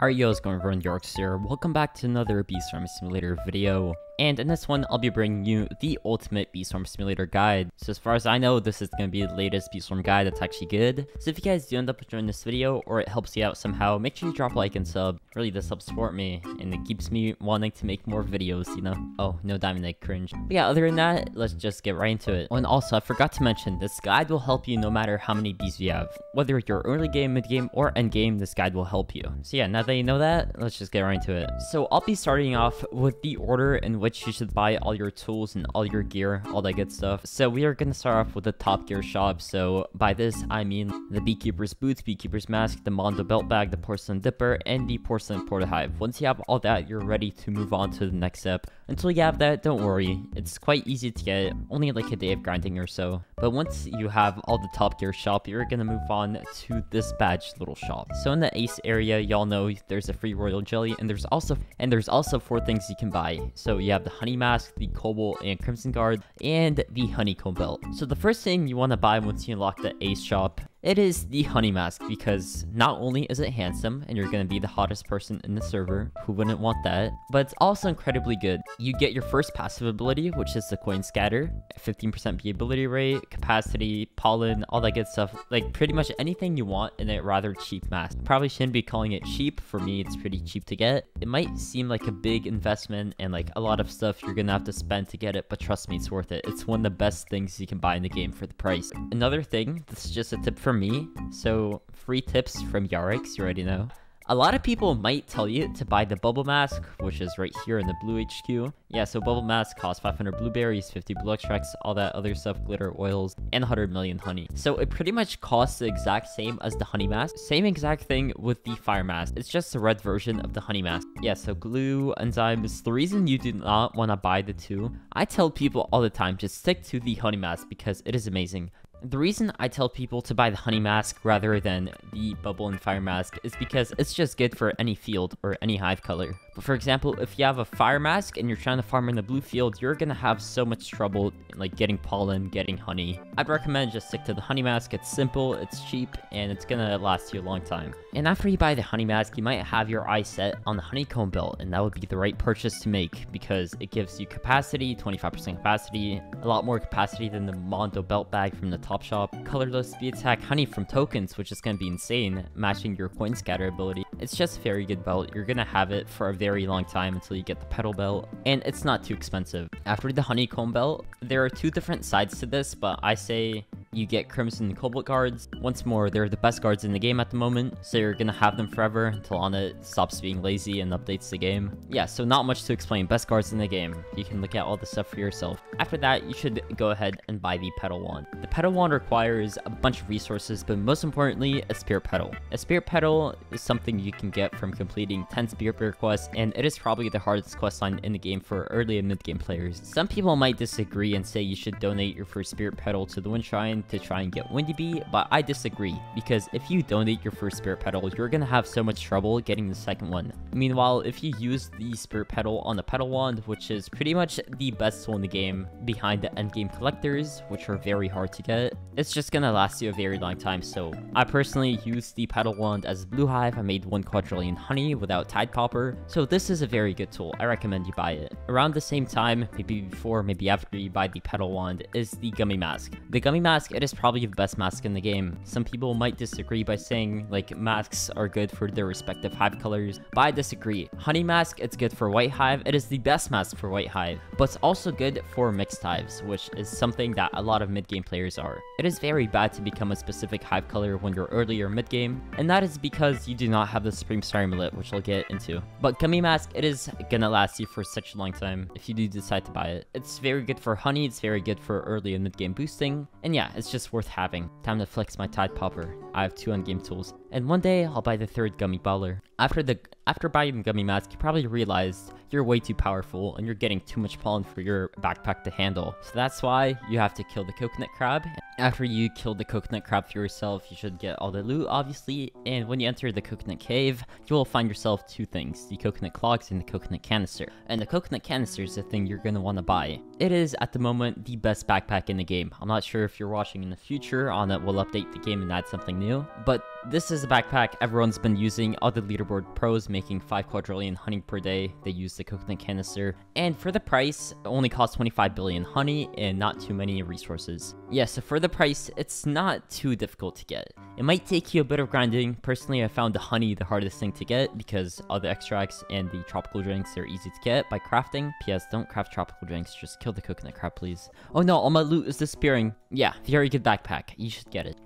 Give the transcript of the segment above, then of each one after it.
Alright yo, going everyone, Yarikz here. Welcome back to another Beast Bee Swarm Simulator video. And in this one, I'll be bringing you the ultimate Beast Bee Swarm Simulator guide. So as far as I know, this is going to be the latest Beast Bee Swarm guide that's actually good. So if you guys do end up enjoying this video, or it helps you out somehow, make sure you drop a like and sub. Really, this helps support me, and it keeps me wanting to make more videos, you know? Oh, no Diamond Egg cringe. But yeah, other than that, let's just get right into it. Oh, and also, I forgot to mention, this guide will help you no matter how many bees you have. Whether you're early game, mid game, or end game, this guide will help you. So yeah, now that you know that, let's just get right into it. So I'll be starting off with the order in which you should buy all your tools and all your gear, all that good stuff. So we are going to start off with the top gear shop. So by this, I mean the Beekeeper's Boots, Beekeeper's Mask, the Mondo Belt Bag, the Porcelain Dipper, and the Porcelain Porta Hive. Once you have all that, you're ready to move on to the next step. Until you have that, don't worry. It's quite easy to get, only like a day of grinding or so. But once you have all the top gear shop, you're going to move on to this badge little shop. So in the Ace area, y'all know there's a free Royal Jelly, and there's also and there's also four things you can buy. So you have the Honey Mask, the Cobalt and Crimson Guard, and the Honeycomb Belt. So the first thing you want to buy once you unlock the Ace shop it is the Honey Mask because not only is it handsome and you're going to be the hottest person in the server, who wouldn't want that, but it's also incredibly good. You get your first passive ability, which is the Coin Scatter, 15% B ability rate, capacity, pollen, all that good stuff. Like pretty much anything you want in a rather cheap mask. Probably shouldn't be calling it cheap. For me, it's pretty cheap to get. It might seem like a big investment and like a lot of stuff you're going to have to spend to get it, but trust me, it's worth it. It's one of the best things you can buy in the game for the price. Another thing, this is just a tip for me. So free tips from Yarikz, you already know. A lot of people might tell you to buy the bubble mask, which is right here in the blue HQ. Yeah, so bubble mask costs 500 blueberries, 50 blue extracts, all that other stuff, glitter, oils, and 100 million honey. So it pretty much costs the exact same as the honey mask. Same exact thing with the fire mask. It's just a red version of the honey mask. Yeah, so glue, enzymes. The reason you do not want to buy the two, I tell people all the time, just stick to the honey mask because it is amazing. The reason I tell people to buy the honey mask rather than the bubble and fire mask is because it's just good for any field or any hive color. But for example, if you have a fire mask and you're trying to farm in the blue field, you're gonna have so much trouble like getting pollen, getting honey. I'd recommend just stick to the honey mask. It's simple, it's cheap, and it's gonna last you a long time. And after you buy the honey mask, you might have your eye set on the honeycomb belt, and that would be the right purchase to make because it gives you capacity, 25% capacity, a lot more capacity than the Mondo belt bag from the top shop, colorless speed attack honey from tokens, which is gonna be insane, matching your coin scatter ability. It's just a very good belt. You're gonna have it for a very long time until you get the petal belt, and it's not too expensive. After the honeycomb belt, there are two different sides to this, but I say you get Crimson Cobalt guards. Once more, they're the best guards in the game at the moment, so you're gonna have them forever until Onett stops being lazy and updates the game. Yeah, so not much to explain. Best guards in the game. You can look at all the stuff for yourself. After that, you should go ahead and buy the Petal Wand. The Petal Wand requires a bunch of resources, but most importantly, a Spirit Petal. A Spirit Petal is something you can get from completing 10 Spirit Bear quests, and it is probably the hardest quest line in the game for early and mid game players. Some people might disagree and say you should donate your first Spirit Petal to the Wind Shrine to try and get Windy Bee, but I disagree, because if you donate your first Spirit Petal, you're gonna have so much trouble getting the second one. Meanwhile, if you use the Spirit Petal on the Petal Wand, which is pretty much the best tool in the game, behind the endgame collectors, which are very hard to get, it's just gonna last you a very long time, so I personally use the Petal Wand as Blue Hive, I made 1 quadrillion honey without Tide Popper, so this is a very good tool, I recommend you buy it. Around the same time, maybe before, maybe after you buy the Petal Wand, is the Gummy Mask. The Gummy Mask, it is probably the best mask in the game. Some people might disagree by saying like masks are good for their respective hive colors, but I disagree. Honey Mask, it's good for White Hive. It is the best mask for White Hive, but it's also good for mixed hives, which is something that a lot of mid-game players are. It is very bad to become a specific hive color when you're early or mid-game, and that is because you do not have the Supreme Star Amulet, which I'll get into. But Gummy Mask, it is gonna last you for such a long time if you do decide to buy it. It's very good for honey, it's very good for early and mid-game boosting, and yeah, it's just worth having. Time to flex my Tide Popper. I have two on-game tools. And one day, I'll buy the third Gummy Baller. After the after buying the Gummy Mask, you probably realized you're way too powerful and you're getting too much pollen for your backpack to handle. So that's why you have to kill the Coconut Crab. After you kill the Coconut Crab for yourself, you should get all the loot, obviously. And when you enter the Coconut Cave, you will find yourself two things. The Coconut Clogs and the Coconut Canister. And the Coconut Canister is the thing you're want to buy. It is, at the moment, the best backpack in the game. I'm not sure if you're watching in the future, Onett we'll update the game and add something new. But This is a backpack everyone's been using, the leaderboard pros making 5 quadrillion honey per day, they use the coconut canister, and for the price, it only costs 25 billion honey and not too many resources. Yeah, so for the price, it's not too difficult to get. It might take you a bit of grinding, personally I found the honey the hardest thing to get because all the extracts and the tropical drinks are easy to get by crafting. P.S. don't craft tropical drinks, just kill the coconut crab please. Oh no, all my loot is disappearing. Yeah, very good backpack, you should get it.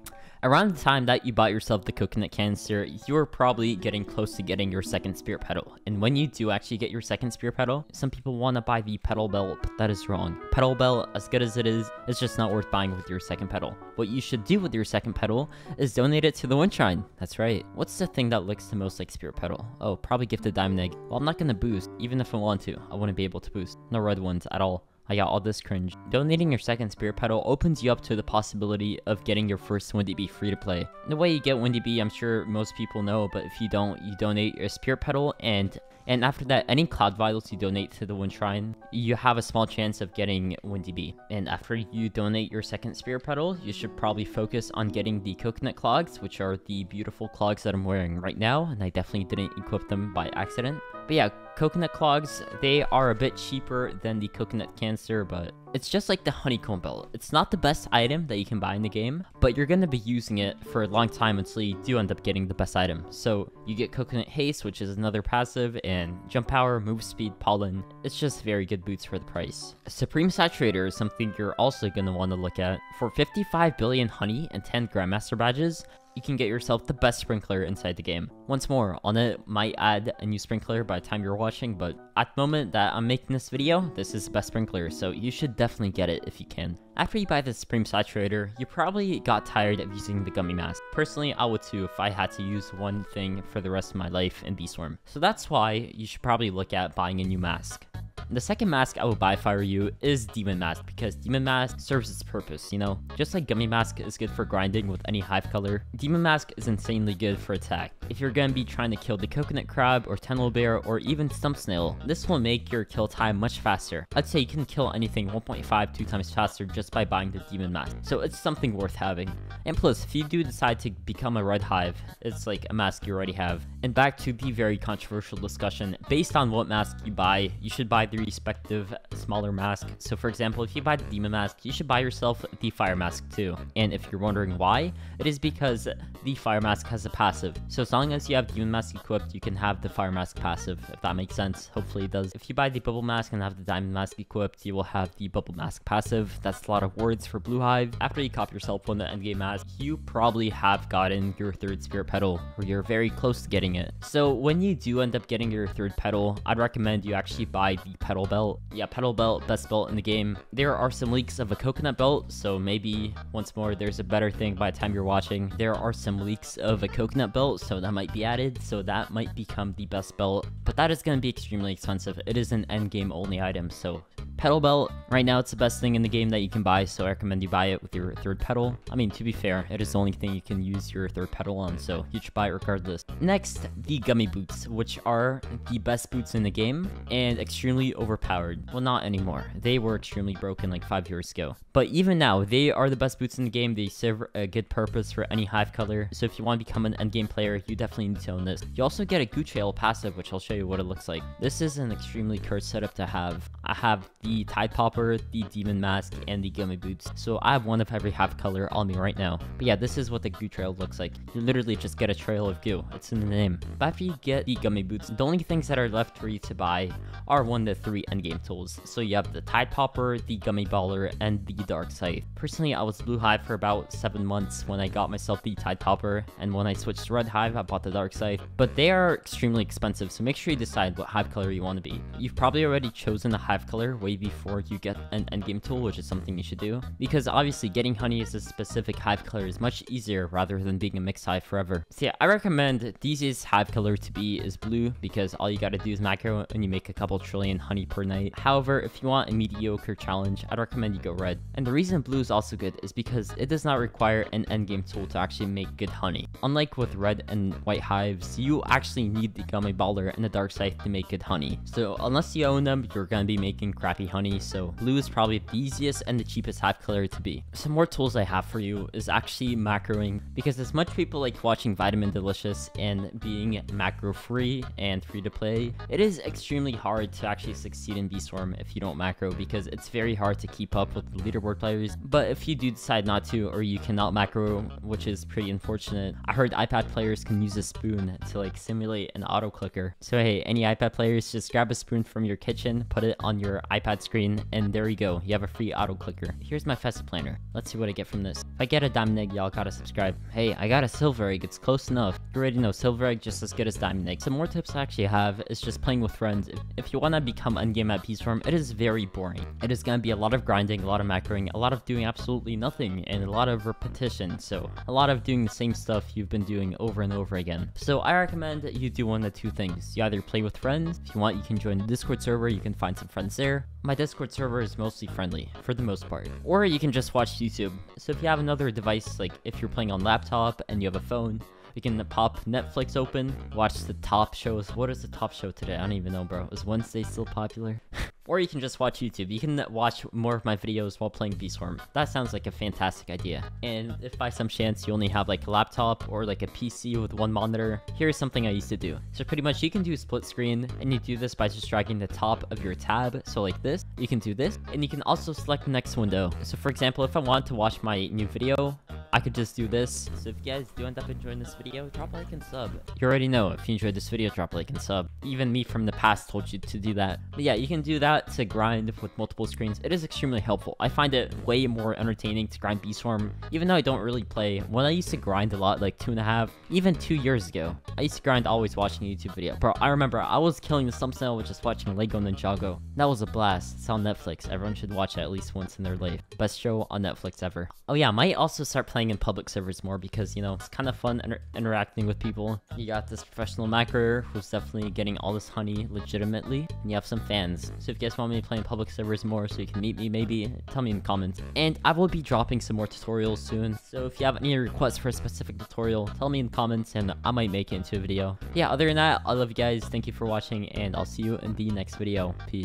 Around the time that you bought yourself the coconut canister, you are probably getting close to getting your second spirit petal. And when you do actually get your second spirit petal, some people want to buy the petal belt, but that is wrong. Petal belt, as good as it is, it's just not worth buying with your second petal. What you should do with your second petal is donate it to the wind shrine. That's right. What's the thing that looks the most like spirit petal? Oh, probably gifted diamond egg. Well, I'm not gonna boost, even if I want to. I wouldn't be able to boost. No red ones at all. I got all this cringe. Donating your second spirit petal opens you up to the possibility of getting your first Windy Bee free to play. The way you get Windy Bee, I'm sure most people know, but if you don't, you donate your spirit petal and and after that, any cloud vials you donate to the Wind Shrine, you have a small chance of getting Windy Bee. And after you donate your second Spirit Petal, you should probably focus on getting the Coconut Clogs, which are the beautiful clogs that I'm wearing right now, and I definitely didn't equip them by accident. But yeah, coconut clogs, they are a bit cheaper than the coconut canister, but it's just like the honeycomb belt. It's not the best item that you can buy in the game, but you're gonna be using it for a long time until you do end up getting the best item. So you get coconut haste, which is another passive, and jump power, move speed, pollen. It's just very good boots for the price. Supreme Saturator is something you're also gonna want to look at. For 55 billion honey and 10 Grandmaster badges, you can get yourself the best sprinkler inside the game. Once more, Onett might add a new sprinkler by the time you're watching, but at the moment that I'm making this video, this is the best sprinkler, so you should definitely get it if you can. After you buy the Supreme Saturator, you probably got tired of using the gummy mask. Personally, I would too if I had to use one thing for the rest of my life in Bee Swarm. So that's why you should probably look at buying a new mask. The second mask I would buy were you is Demon Mask because Demon Mask serves its purpose, you know? Just like Gummy Mask is good for grinding with any hive color, Demon Mask is insanely good for attack. If you're gonna be trying to kill the Coconut Crab or Tunnel Bear or even Stump Snail, this will make your kill time much faster. I'd say you can kill anything 1.5 2 times faster just by buying the Demon Mask, so it's something worth having. And plus, if you do decide to become a Red Hive, it's like a mask you already have. And back to the very controversial discussion, based on what mask you buy, you should buy the respective smaller mask. So for example, if you buy the Demon Mask, you should buy yourself the Fire Mask too. And if you're wondering why, it is because the Fire Mask has a passive. So as long as you have Demon Mask equipped, you can have the Fire Mask passive, if that makes sense. Hopefully it does. If you buy the Bubble Mask and have the Diamond Mask equipped, you will have the Bubble Mask passive. That's a lot of words for Blue Hive. After you cop yourself one the endgame mask, you probably have gotten your third Spirit Petal, or you're very close to getting it. So when you do end up getting your third petal, I'd recommend you actually buy the petal belt. Yeah, petal belt, best belt in the game. There are some leaks of a coconut belt, so maybe once more there's a better thing by the time you're watching. There are some leaks of a coconut belt, so that might be added, so that might become the best belt. But that is going to be extremely expensive. It is an end game only item, so Petal Belt, right now it's the best thing in the game that you can buy, so I recommend you buy it with your third petal. I mean, to be fair, it is the only thing you can use your third petal on, so you should buy it regardless. Next, the Gummy Boots, which are the best boots in the game, and extremely overpowered. Well, not anymore. They were extremely broken like 5 years ago. But even now, they are the best boots in the game. They serve a good purpose for any hive color, so if you want to become an endgame player, you definitely need to own this. You also get a Gootrail passive, which I'll show you what it looks like. This is an extremely cursed setup to have. I have the Tide Popper, the Demon Mask, and the Gummy Boots. So I have one of every half color on me right now. But yeah, this is what the goo trail looks like. You literally just get a trail of goo. It's in the name. But after you get the Gummy Boots, the only things that are left for you to buy are one to three endgame tools. So you have the Tide Popper, the Gummy Baller, and the Dark Scythe. Personally, I was Blue Hive for about seven months when I got myself the Tide Popper, and when I switched to Red Hive, I bought the Dark Scythe. But they are extremely expensive, so make sure you decide what hive color you want to be. You've probably already chosen the hive color way before you get an endgame tool, which is something you should do. Because obviously getting honey as a specific hive color is much easier rather than being a mixed hive forever. So yeah, I recommend the easiest hive color to be is blue because all you gotta do is macro and you make a couple trillion honey per night. However, if you want a mediocre challenge, I'd recommend you go red. And the reason blue is also good is because it does not require an endgame tool to actually make good honey. Unlike with red and white hives, you actually need the gummy baller and the dark scythe to make good honey. So unless you own them, you're gonna be making crappy free honey, so blue is probably the easiest and the cheapest hive color to be. Some more tools I have for you is actually macroing, because as much people like watching Vitamin Delicious and being macro free and free to play, it is extremely hard to actually succeed in Bee Swarm if you don't macro, because it's very hard to keep up with the leaderboard players. But if you do decide not to, or you cannot macro, which is pretty unfortunate, I heard iPad players can use a spoon to like simulate an auto clicker. So hey, any iPad players, just grab a spoon from your kitchen, put it on your iPad screen, and there you go. You have a free auto clicker. Here's my Festive Planter. Let's see what I get from this. If I get a Diamond Egg, y'all gotta subscribe. Hey, I got a Silver Egg. It's close enough. Already know Silver Egg just as good as Diamond Egg. Some more tips I actually have is just playing with friends. If, you want to become endgame at Bee Swarm, it is very boring. It is going to be a lot of grinding, a lot of macroing, a lot of doing absolutely nothing, and a lot of repetition. So a lot of doing the same stuff you've been doing over and over again. So I recommend that you do one of two things. You either play with friends. If you want, you can join the Discord server. You can find some friends there. My Discord server is mostly friendly, for the most part. Or you can just watch YouTube. So if you have another device, like if you're playing on laptop and you have a phone, you can pop Netflix open, watch the top shows. What is the top show today? I don't even know, bro. Is Wednesday still popular? or you can just watch YouTube. You can watch more of my videos while playing Bee Swarm. That sounds like a fantastic idea. And if by some chance you only have like a laptop or like a PC with one monitor, here's something I used to do. So pretty much you can do split screen and you do this by just dragging the top of your tab. So like this, you can do this and you can also select the next window. So for example, if I want to watch my new video, I could just do this. So if you guys do end up enjoying this video, drop a like and sub. You already know, if you enjoyed this video, drop a like and sub. Even me from the past told you to do that. But yeah, you can do that to grind with multiple screens. It is extremely helpful. I find it way more entertaining to grind Bee Swarm, even though I don't really play. When I used to grind a lot, like two and a half, even two years ago, I used to grind always watching a YouTube video. Bro, I remember I was killing the thumbnail with just watching Lego Ninjago. That was a blast. It's on Netflix. Everyone should watch it at least once in their life. Best show on Netflix ever. Oh yeah, I might also start playing in public servers more because, you know, it's kind of fun inter interacting with people. You got this professional macro who's definitely getting all this honey legitimately, and you have some fans. So if you guys want me to play in public servers more so you can meet me, maybe tell me in the comments. And I will be dropping some more tutorials soon, so if you have any requests for a specific tutorial, tell me in the comments and I might make it into a video. Yeah, other than that, I love you guys. Thank you for watching, and I'll see you in the next video. Peace.